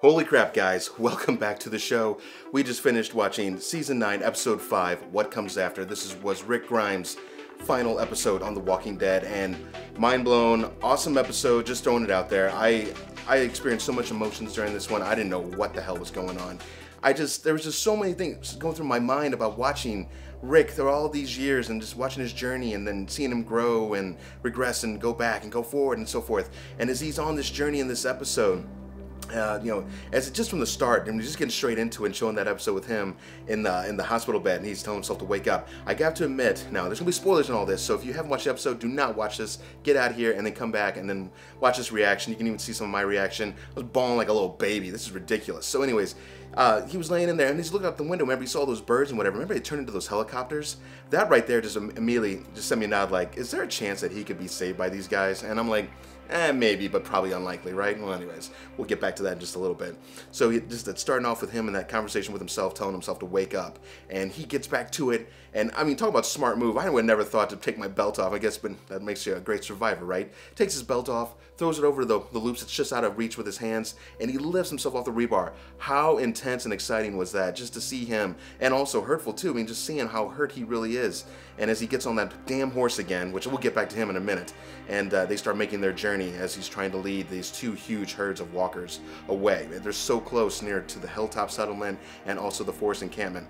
Holy crap, guys. Welcome back to the show. We just finished watching season 9, episode 5, What Comes After. This is, was Rick Grimes' final episode on The Walking Dead, and mind blown, awesome episode, just throwing it out there. I, I experienced so much emotions during this one, I didn't know what the hell was going on. I just, there was just so many things going through my mind about watching Rick through all these years and just watching his journey and then seeing him grow and regress and go back and go forward and so forth. And as he's on this journey in this episode, uh, you know, as just from the start, and we're just getting straight into it and showing that episode with him in the in the hospital bed, and he's telling himself to wake up. I got to admit, now there's gonna be spoilers in all this, so if you haven't watched the episode, do not watch this. Get out here and then come back and then watch this reaction. You can even see some of my reaction. I was bawling like a little baby. This is ridiculous. So, anyways, uh, he was laying in there and he's looking out the window. Remember, he saw those birds and whatever. Remember, they turned into those helicopters. That right there just immediately just sent me a nod. Like, is there a chance that he could be saved by these guys? And I'm like Eh, maybe, but probably unlikely, right? Well, anyways, we'll get back to that in just a little bit. So he, just starting off with him in that conversation with himself, telling himself to wake up, and he gets back to it. And I mean, talk about smart move. I would never thought to take my belt off. I guess, but that makes you a great survivor, right? Takes his belt off, throws it over the, the loops. It's just out of reach with his hands, and he lifts himself off the rebar. How intense and exciting was that? Just to see him, and also hurtful too. I mean, just seeing how hurt he really is. And as he gets on that damn horse again, which we'll get back to him in a minute, and uh, they start making their journey as he's trying to lead these two huge herds of walkers away. They're so close near to the hilltop settlement and also the forest encampment.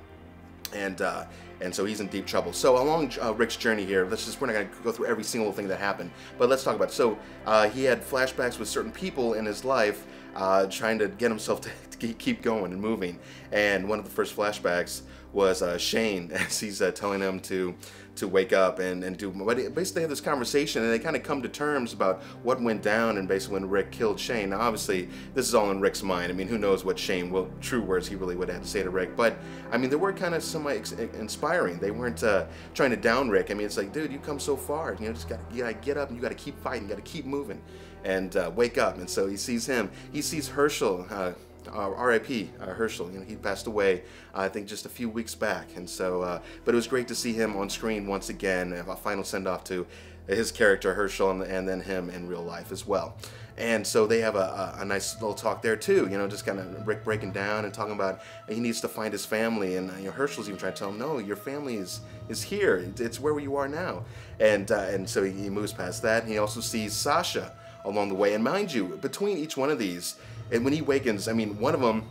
And uh, and so he's in deep trouble. So along uh, Rick's journey here, let's just we're not going to go through every single thing that happened, but let's talk about. It. So uh, he had flashbacks with certain people in his life, uh, trying to get himself to, to, keep going and moving. And one of the first flashbacks was uh, Shane as he's uh, telling him to to wake up and, and do basically have this conversation and they kind of come to terms about what went down and basically when Rick killed Shane. Now obviously this is all in Rick's mind. I mean who knows what Shane will true words he really would have to say to Rick. But I mean they were kind of semi inspiring. They weren't uh, trying to down Rick. I mean it's like dude you come so far. You know just got you gotta get up and you gotta keep fighting. You gotta keep moving and uh, wake up. And so he sees him. He sees Hershel uh, uh, R.I.P. Uh, Hershel. You know, he passed away, uh, I think, just a few weeks back. And so, uh, but it was great to see him on screen once again. A final send off to his character Hershel, and, and, then him in real life as well. And so they have a, a, a nice little talk there too. You know, just kind of Rick breaking down and talking about he needs to find his family. And you know, Hershel's even trying to tell him, no, your family is is here. It's where you are now. And uh, and so he moves past that. And he also sees Sasha along the way. And mind you, between each one of these and when he wakens, I mean, one of them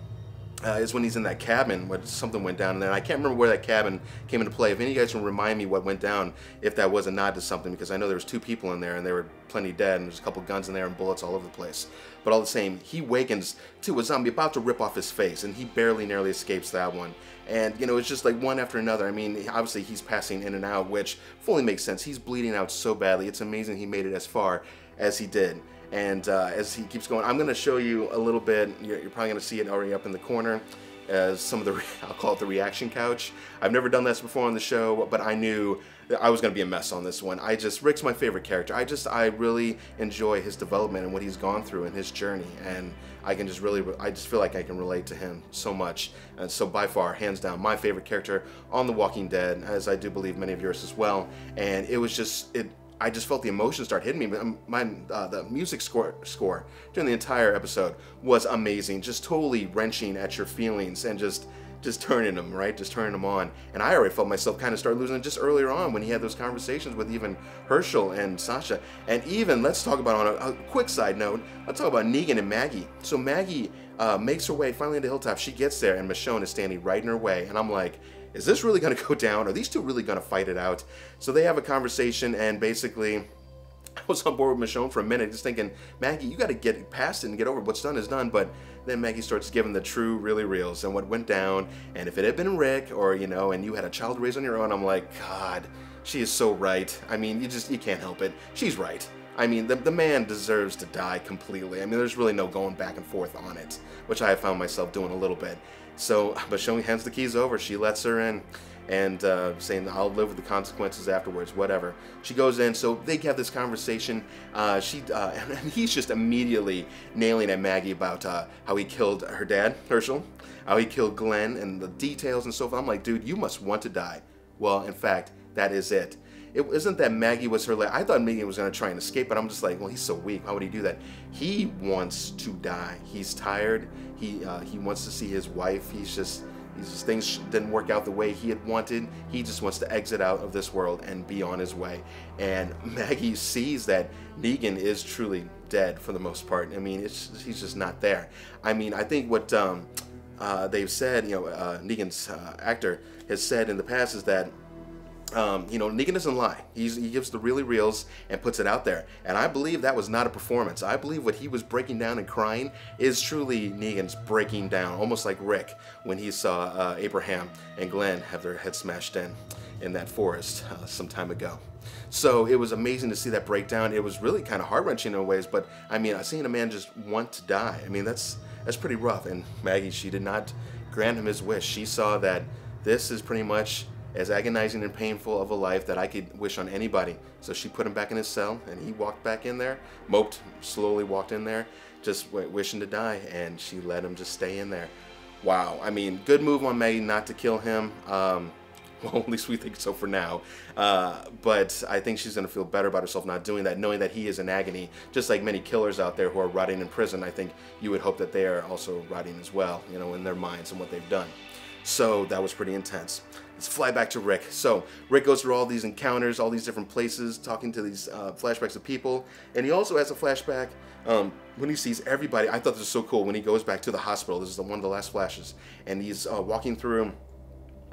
uh, is when he's in that cabin when something went down there. I can't remember where that cabin came into play. If any of you guys can remind me what went down, if that was a nod to something, because I know there was two people in there and they were plenty dead, and there's a couple guns in there and bullets all over the place. But all the same, he wakens to a zombie about to rip off his face, and he barely, nearly escapes that one. And, you know, it's just like one after another. I mean, obviously he's passing in and out, which fully makes sense. He's bleeding out so badly. It's amazing he made it as far as he did. And uh, as he keeps going, I'm going to show you a little bit. You're, you're probably going to see it already up in the corner as some of the, I'll call it the reaction couch. I've never done this before on the show, but I knew that I was going to be a mess on this one. I just, Rick's my favorite character. I just, I really enjoy his development and what he's gone through in his journey. And I can just really, I just feel like I can relate to him so much. And so by far, hands down, my favorite character on The Walking Dead, as I do believe many of yours as well. And it was just, it, I just felt the emotions start hitting me. Um, my uh, the music score score during the entire episode was amazing, just totally wrenching at your feelings and just just turning them right, just turning them on. And I already felt myself kind of start losing it just earlier on when he had those conversations with even Hershel and Sasha. And even let's talk about on a, a quick side note, let's talk about Negan and Maggie. So Maggie uh, makes her way finally into Hilltop. She gets there and Michonne is standing right in her way, and I'm like is this really going to go down? Are these two really going to fight it out? So they have a conversation and basically I was on board with Michonne for a minute just thinking, Maggie, you got to get past it and get over it. What's done is done. But then Maggie starts giving the true, really reals and what went down. And if it had been Rick or, you know, and you had a child raised on your own, I'm like, God, she is so right. I mean, you just, you can't help it. She's right. I mean, the, the man deserves to die completely. I mean, there's really no going back and forth on it, which I have found myself doing a little bit. So, but she hands the keys over. She lets her in and uh, saying, I'll live with the consequences afterwards, whatever. She goes in, so they have this conversation. Uh, she uh, And he's just immediately nailing at Maggie about uh, how he killed her dad, Hershel, how he killed Glenn, and the details and so forth. I'm like, dude, you must want to die. Well, in fact, that is it. It isn't that Maggie was her. La- I thought Maggie was gonna try and escape, but I'm just like, well, he's so weak. How would he do that? He wants to die. He's tired. He uh, he wants to see his wife. He's just these things didn't work out the way he had wanted. He just wants to exit out of this world and be on his way. And Maggie sees that Negan is truly dead for the most part. I mean, it's he's just not there. I mean, I think what um, uh, they've said, you know, uh, Negan's uh, actor has said in the past is that um, you know, Negan doesn't lie. He's, he gives the really reals and puts it out there. And I believe that was not a performance. I believe what he was breaking down and crying is truly Negan's breaking down, almost like Rick when he saw uh, Abraham and Glenn have their heads smashed in in that forest uh, some time ago. So it was amazing to see that breakdown. It was really kind of heart wrenching in a ways, but I mean, I seeing a man just want to die, I mean, that's that's pretty rough. And Maggie, she did not grant him his wish. She saw that this is pretty much as agonizing and painful of a life that I could wish on anybody. So she put him back in his cell, and he walked back in there, moped, slowly walked in there, just wishing to die, and she let him just stay in there. Wow, I mean, good move on Maggie not to kill him. Um, well, at least we think so for now. Uh, but I think she's going to feel better about herself not doing that, knowing that he is in agony. Just like many killers out there who are rotting in prison, I think you would hope that they are also rotting as well, you know, in their minds and what they've done. So that was pretty intense. Let's fly back to Rick. So Rick goes through all these encounters, all these different places, talking to these uh, flashbacks of people, and he also has a flashback um, when he sees everybody. I thought this was so cool when he goes back to the hospital. This is the, one of the last flashes, and he's uh, walking through.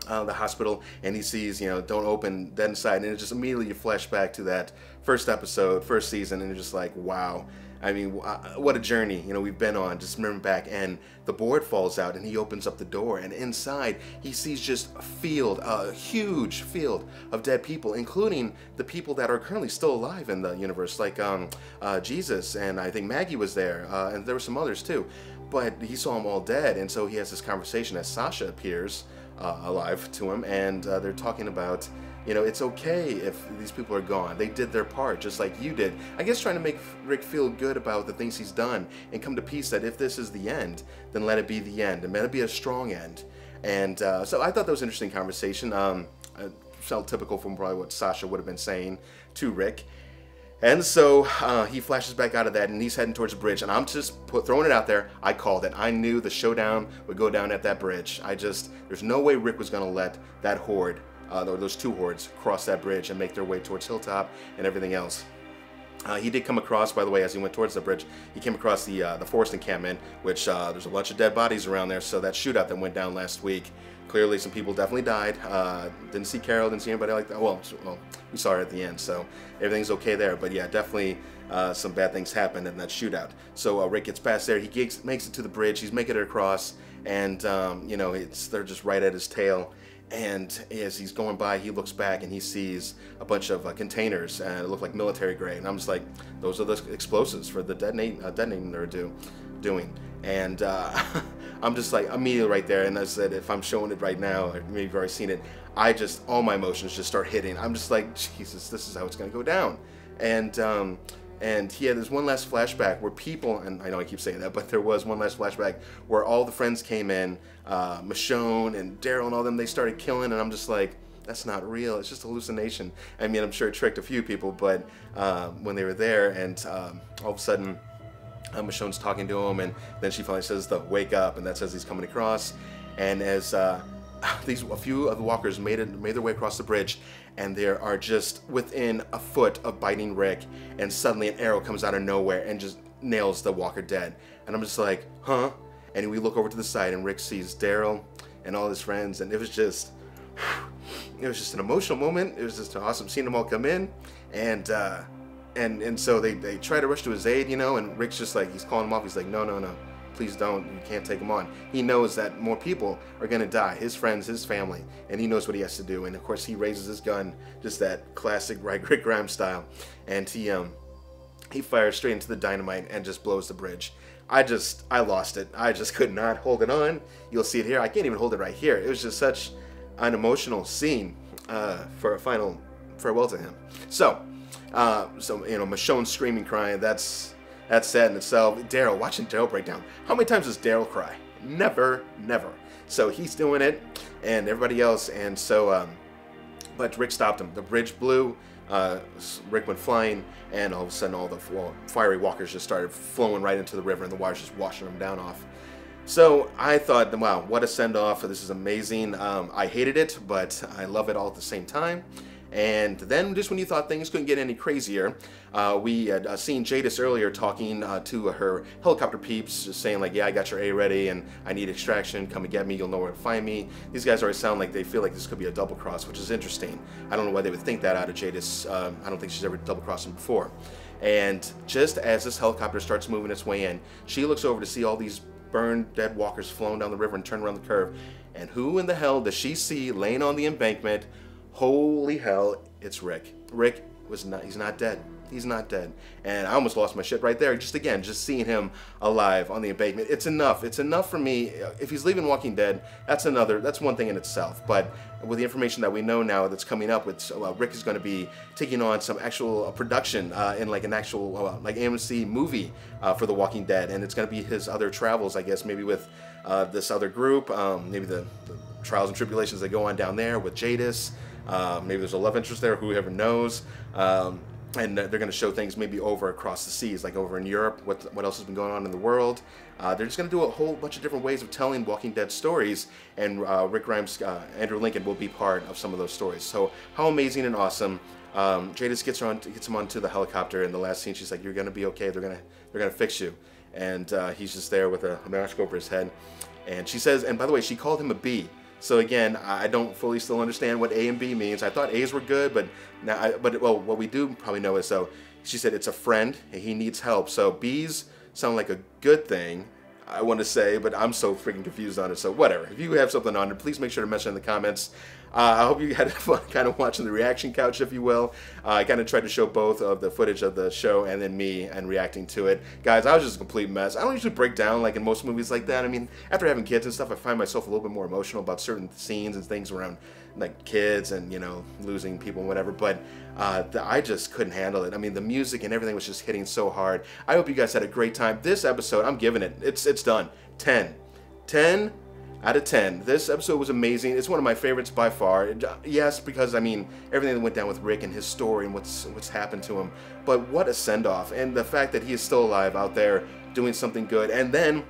Uh, the hospital and he sees you know don't open that inside and it just immediately you flash back to that first episode first season and you're just like wow I mean, uh, what a journey, you know, we've been on. Just remember back, and the board falls out, and he opens up the door, and inside he sees just a field, a huge field of dead people, including the people that are currently still alive in the universe, like um, uh, Jesus, and I think Maggie was there, uh, and there were some others too. But he saw them all dead, and so he has this conversation as Sasha appears uh, alive to him, and uh, they're talking about you know, it's okay if these people are gone. They did their part, just like you did. I guess trying to make Rick feel good about the things he's done and come to peace that if this is the end, then let it be the end, and let it be a strong end. And uh, so I thought that was an interesting conversation. Um, felt typical from probably what Sasha would have been saying to Rick. And so uh, he flashes back out of that and he's heading towards the bridge. And I'm just put, throwing it out there. I called it. I knew the showdown would go down at that bridge. I just, there's no way Rick was going to let that horde uh, or those two hordes cross that bridge and make their way towards Hilltop and everything else. Uh, he did come across, by the way, as he went towards the bridge, he came across the uh, the forest encampment, which uh, there's a bunch of dead bodies around there. So that shootout that went down last week, clearly some people definitely died. Uh, didn't see Carol, didn't see anybody like that. Well, well, we saw her at the end, so everything's okay there. But yeah, definitely uh, some bad things happened in that shootout. So uh, Rick gets past there, he gets, makes it to the bridge, he's making it across, and um, you know it's they're just right at his tail and as he's going by, he looks back and he sees a bunch of uh, containers and it looked like military grade. And I'm just like, those are the explosives for the detonate, uh, detonating they're do, doing. And uh, I'm just like immediately right there. And I said, if I'm showing it right now, or maybe you've already seen it, I just all my emotions just start hitting. I'm just like, Jesus, this is how it's gonna go down. And um, and he had this one last flashback where people, and I know I keep saying that, but there was one last flashback where all the friends came in, uh, Michonne and Daryl and all them, they started killing, and I'm just like, that's not real. It's just hallucination. I mean, I'm sure it tricked a few people, but uh, when they were there, and um, all of a sudden, uh, Michonne's talking to him, and then she finally says the "wake up," and that says he's coming across. And as uh, these a few of the walkers made it made their way across the bridge, and they are just within a foot of biting Rick, and suddenly an arrow comes out of nowhere and just nails the walker dead. And I'm just like, huh? And we look over to the side, and Rick sees Daryl and all his friends, and it was just, it was just an emotional moment. It was just awesome seeing them all come in, and uh, and and so they they try to rush to his aid, you know, and Rick's just like he's calling him off. He's like, no, no, no please don't. You can't take him on. He knows that more people are to die, his friends, his family, and he knows what he has to do. And of course, he raises his gun, just that classic Rick Grimes style, and he um he fires straight into the dynamite and just blows the bridge. I just I lost it. I just could not hold it on. You'll see it here. I can't even hold it right here. It was just such an emotional scene uh, for a final farewell to him. So, uh, so you know, Michonne screaming, crying. That's that's sad in itself. Daryl, watching Daryl break down. How many times does Daryl cry? Never, never. So he's doing it, and everybody else. And so um, but Rick stopped him. The bridge blew. Uh, Rick went flying, and all of a sudden, all the well, fiery walkers just started flowing right into the river, and the water's just washing them down off. So I thought, wow, what a send off! This is amazing. Um, I hated it, but I love it all at the same time. And then, just when you thought things couldn't get any crazier, uh, we had uh, seen Jadis earlier talking uh, to her helicopter peeps, just saying like, "Yeah, I got your A ready, and I need extraction. Come and get me. You'll know where to find me." These guys already sound like they feel like this could be a double cross, which is interesting. I don't know why they would think that out of Jadis. Um, I don't think she's ever double crossed him before. And just as this helicopter starts moving its way in, she looks over to see all these burned dead walkers flowing down the river and turn around the curve. And who in the hell does she see laying on the embankment holy hell, it's Rick. Rick was not, he's not dead. He's not dead. And I almost lost my shit right there. Just again, just seeing him alive on the embankment. It's enough. It's enough for me. If he's leaving Walking Dead, that's another, that's one thing in itself. But with the information that we know now that's coming up, with uh, Rick is going to be taking on some actual uh, production uh, in like an actual, uh, like AMC movie for The Walking Dead. And it's going to be his other travels, I guess, maybe with this other group, um, maybe the, the trials and tribulations that go on down there with Jadis. Uh, maybe there's a love interest there, whoever knows. Um, and they're going to show things maybe over across the seas, like over in Europe, what, what else has been going on in the world. Uh, they're just going to do a whole bunch of different ways of telling Walking Dead stories, and uh, Rick Grimes, uh, Andrew Lincoln will be part of some of those stories. So how amazing and awesome! Um, Jadis gets her on, gets him onto the helicopter, and the last scene, she's like, "You're going to be okay. They're going to, they're going to fix you." And uh, he's just there with a mask over his head, and she says, and by the way, she called him a bee. So again, I don't fully still understand what A and B means. I thought A's were good, but now, I, but well, what we do probably know is so. She said it's a friend and he needs help. So B's sound like a good thing. I want to say, but I'm so freaking confused on it. So whatever. If you have something on it, please make sure to mention in the comments. Uh, I hope you had fun kind of watching the reaction couch, if you will. Uh, I kind of tried to show both of the footage of the show and then me and reacting to it. Guys, I was just a complete mess. I don't usually break down like in most movies like that. I mean, after having kids and stuff, I find myself a little bit more emotional about certain scenes and things around like kids and you know losing people and whatever but uh, the, i just couldn't handle it i mean the music and everything was just hitting so hard i hope you guys had a great time this episode i'm giving it it's it's done 10 10 out of 10. This episode was amazing. It's one of my favorites by far. Uh, yes, because I mean everything that went down with Rick and his story and what's what's happened to him. But what a send off and the fact that he is still alive out there doing something good. And then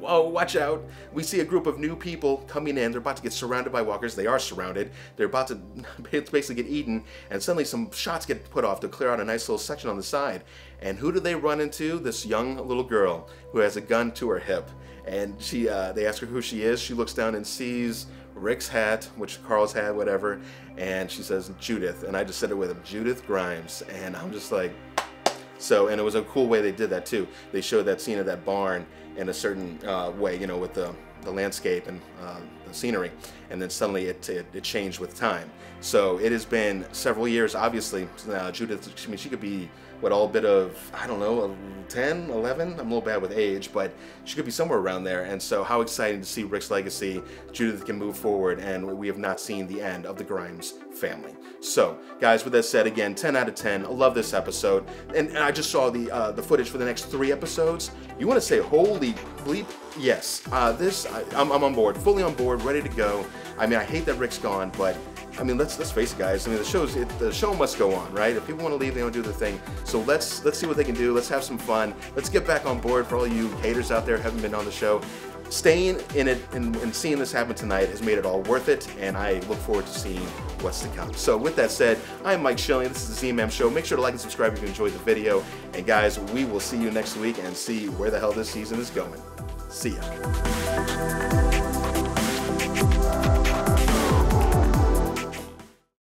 whoa, watch out. We see a group of new people coming in. They're about to get surrounded by walkers. They are surrounded. They're about to basically get eaten. And suddenly some shots get put off to clear out a nice little section on the side. And who do they run into? This young little girl who has a gun to her hip and she uh, they ask her who she is. She looks down and sees Rick's hat, which Carl's had, whatever, and she says Judith, and I just said it with him, Judith Grimes, and I'm just like, so, and it was a cool way they did that too. They showed that scene of that barn in a certain uh, way, you know, with the the landscape and uh, the scenery, and then suddenly it, it, it, changed with time. So it has been several years, obviously. Uh, Judith, I mean, she could be what all bit of I don't know 10 11 I'm a little bad with age but she could be somewhere around there. And so how exciting to see Rick's legacy. Judith can move forward and we have not seen the end of the Grimes family. So guys with that said again 10 out of 10 I love this episode. And, and I just saw the uh, the footage for the next three episodes. You want to say holy bleep. Yes uh, this I, I'm, I'm on board. Fully on board ready to go. I mean I hate that Rick's gone but I mean, let's let's face it, guys. I mean, the show's it, the show must go on, right? If people want to leave, they don't do the thing. So let's let's see what they can do. Let's have some fun. Let's get back on board for all you haters out there who haven't been on the show. Staying in it and, and seeing this happen tonight has made it all worth it, and I look forward to seeing what's to come. So with that said, I'm Mike Schilling. This is the Z-Man Show. Make sure to like and subscribe if you enjoyed the video. And guys, we will see you next week and see where the hell this season is going. See ya.